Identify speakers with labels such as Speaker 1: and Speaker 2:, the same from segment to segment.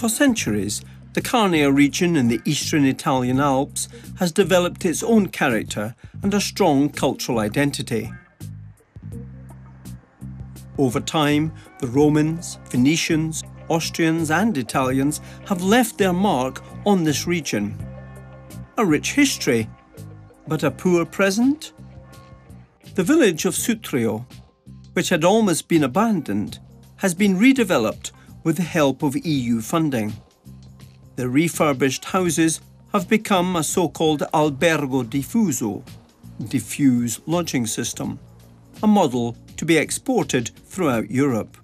Speaker 1: For centuries, the Carnia region in the eastern Italian Alps has developed its own character and a strong cultural identity. Over time, the Romans, Venetians, Austrians and Italians have left their mark on this region. A rich history, but a poor present? The village of Sutrio, which had almost been abandoned, has been redeveloped with the help of EU funding. The refurbished houses have become a so-called albergo diffuso, diffuse lodging system, a model to be exported throughout Europe.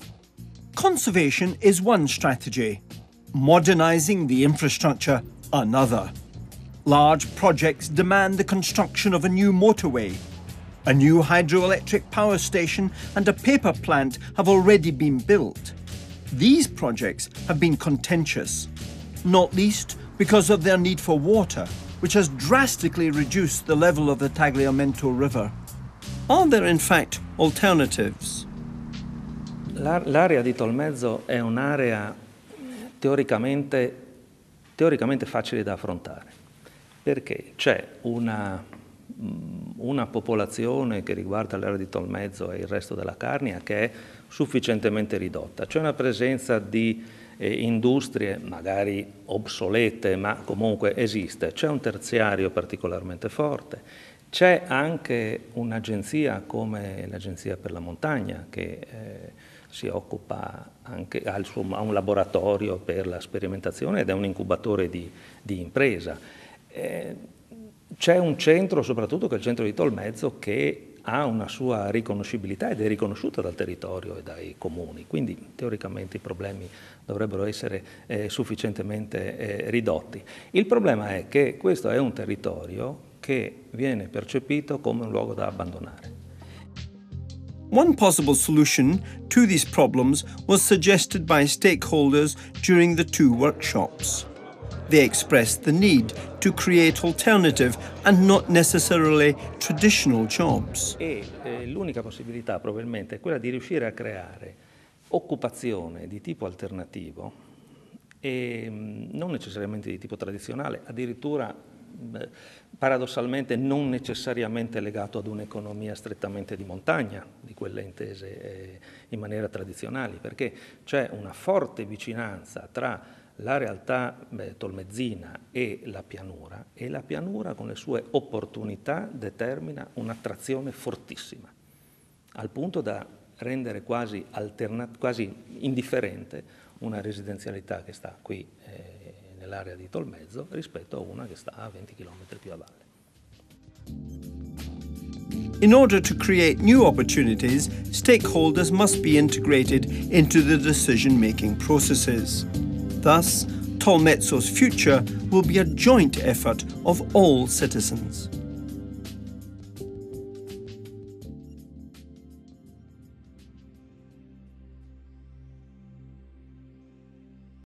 Speaker 1: Conservation is one strategy, modernising the infrastructure another. Large projects demand the construction of a new motorway. A new hydroelectric power station and a paper plant have already been built. These projects have been contentious, not least because of their need for water, which has drastically reduced the level of the Tagliamento River. Are there in fact alternatives?
Speaker 2: L'area di Tolmezzo è un'area teoricamente, teoricamente facile da affrontare, perché c'è una, mm, una popolazione che riguarda l'area di Tolmezzo e il resto della Carnia che è sufficientemente ridotta. C'è una presenza di eh, industrie magari obsolete, ma comunque esiste. C'è un terziario particolarmente forte. C'è anche un'agenzia come l'Agenzia per la Montagna che eh, si occupa anche, ha, suo, ha, un laboratorio per la sperimentazione ed è un incubatore di, di impresa. Eh, c'è un centro, soprattutto che è il centro di Tolmezzo, che ha una sua riconoscibilità ed è riconosciuta dal territorio e dai comuni, quindi teoricamente i problemi dovrebbero essere eh, sufficientemente eh, ridotti. Il problema è che questo è un territorio che viene percepito come un luogo da abbandonare.
Speaker 1: One possible solution to these problems was suggested by stakeholders during the two workshops. They expressed the need to create alternative and not necessarily traditional jobs.
Speaker 2: E eh, l'unica possibilità probabilmente è quella di riuscire a creare occupazione di tipo alternativo e mm, non necessariamente di tipo tradizionale, addirittura paradossalmente non necessariamente legato ad un'economia strettamente di montagna, di quelle intese eh, in maniera tradizionale, perché c'è una forte vicinanza tra la realtà beh, tolmezzina e la pianura e la pianura con le sue opportunità determina un'attrazione fortissima, al punto da rendere quasi, quasi indifferente una residenzialità che sta qui eh, nell'area di Tolmezzo rispetto a una che sta a 20 km più a valle.
Speaker 1: In order to create new opportunities, stakeholders must be integrated into the decision-making processes. Thus, Tolmezzo's future will be a joint effort of all citizens.